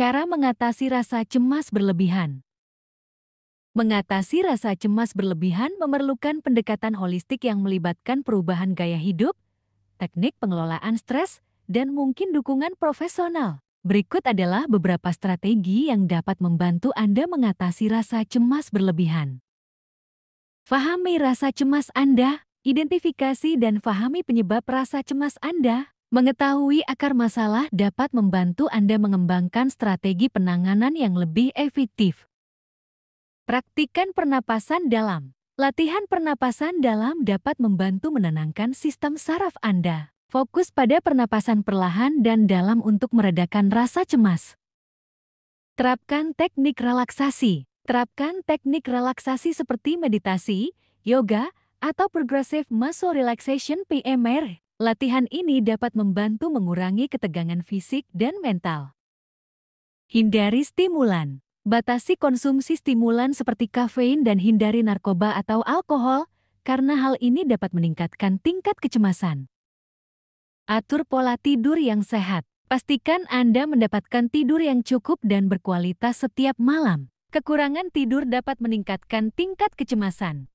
Cara mengatasi rasa cemas berlebihan. Mengatasi rasa cemas berlebihan memerlukan pendekatan holistik yang melibatkan perubahan gaya hidup, teknik pengelolaan stres, dan mungkin dukungan profesional. Berikut adalah beberapa strategi yang dapat membantu Anda mengatasi rasa cemas berlebihan. Fahami rasa cemas Anda, identifikasi dan fahami penyebab rasa cemas Anda. Mengetahui akar masalah dapat membantu Anda mengembangkan strategi penanganan yang lebih efektif. Praktikan pernapasan dalam. Latihan pernapasan dalam dapat membantu menenangkan sistem saraf Anda. Fokus pada pernapasan perlahan dan dalam untuk meredakan rasa cemas. Terapkan teknik relaksasi. Terapkan teknik relaksasi seperti meditasi, yoga, atau Progressive Muscle Relaxation PMR Latihan ini dapat membantu mengurangi ketegangan fisik dan mental. Hindari stimulan. Batasi konsumsi stimulan seperti kafein dan hindari narkoba atau alkohol, karena hal ini dapat meningkatkan tingkat kecemasan. Atur pola tidur yang sehat. Pastikan Anda mendapatkan tidur yang cukup dan berkualitas setiap malam. Kekurangan tidur dapat meningkatkan tingkat kecemasan.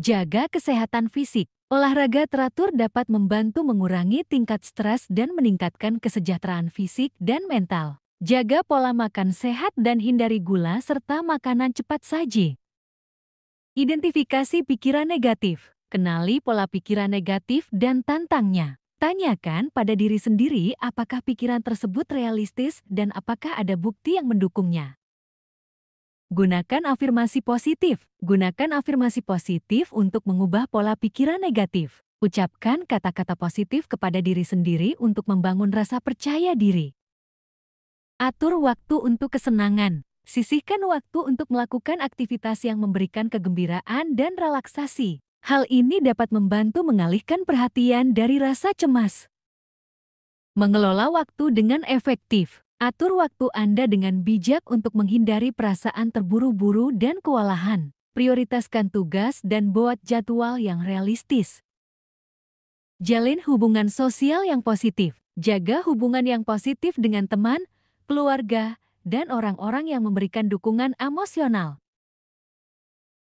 Jaga kesehatan fisik. Olahraga teratur dapat membantu mengurangi tingkat stres dan meningkatkan kesejahteraan fisik dan mental. Jaga pola makan sehat dan hindari gula serta makanan cepat saji. Identifikasi pikiran negatif. Kenali pola pikiran negatif dan tantangnya. Tanyakan pada diri sendiri apakah pikiran tersebut realistis dan apakah ada bukti yang mendukungnya. Gunakan afirmasi positif. Gunakan afirmasi positif untuk mengubah pola pikiran negatif. Ucapkan kata-kata positif kepada diri sendiri untuk membangun rasa percaya diri. Atur waktu untuk kesenangan. Sisihkan waktu untuk melakukan aktivitas yang memberikan kegembiraan dan relaksasi. Hal ini dapat membantu mengalihkan perhatian dari rasa cemas. Mengelola waktu dengan efektif. Atur waktu Anda dengan bijak untuk menghindari perasaan terburu-buru dan kewalahan. Prioritaskan tugas dan buat jadwal yang realistis. Jalin hubungan sosial yang positif. Jaga hubungan yang positif dengan teman, keluarga, dan orang-orang yang memberikan dukungan emosional.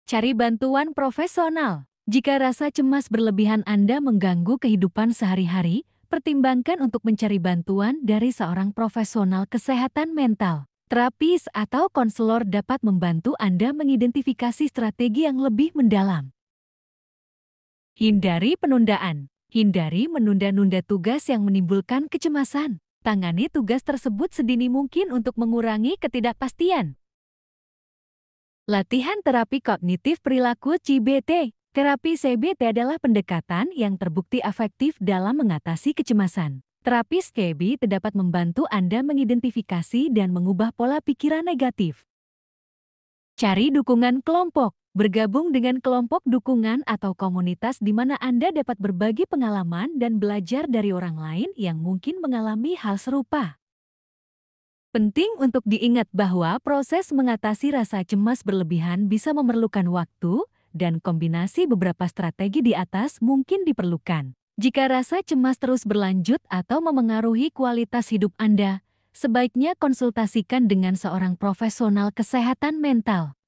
Cari bantuan profesional. Jika rasa cemas berlebihan Anda mengganggu kehidupan sehari-hari, pertimbangkan untuk mencari bantuan dari seorang profesional kesehatan mental. Terapis atau konselor dapat membantu Anda mengidentifikasi strategi yang lebih mendalam. Hindari penundaan. Hindari menunda-nunda tugas yang menimbulkan kecemasan. Tangani tugas tersebut sedini mungkin untuk mengurangi ketidakpastian. Latihan terapi kognitif perilaku CBT Terapi CBT adalah pendekatan yang terbukti efektif dalam mengatasi kecemasan. Terapi CBT dapat membantu Anda mengidentifikasi dan mengubah pola pikiran negatif. Cari dukungan kelompok. Bergabung dengan kelompok dukungan atau komunitas di mana Anda dapat berbagi pengalaman dan belajar dari orang lain yang mungkin mengalami hal serupa. Penting untuk diingat bahwa proses mengatasi rasa cemas berlebihan bisa memerlukan waktu, dan kombinasi beberapa strategi di atas mungkin diperlukan. Jika rasa cemas terus berlanjut atau memengaruhi kualitas hidup Anda, sebaiknya konsultasikan dengan seorang profesional kesehatan mental.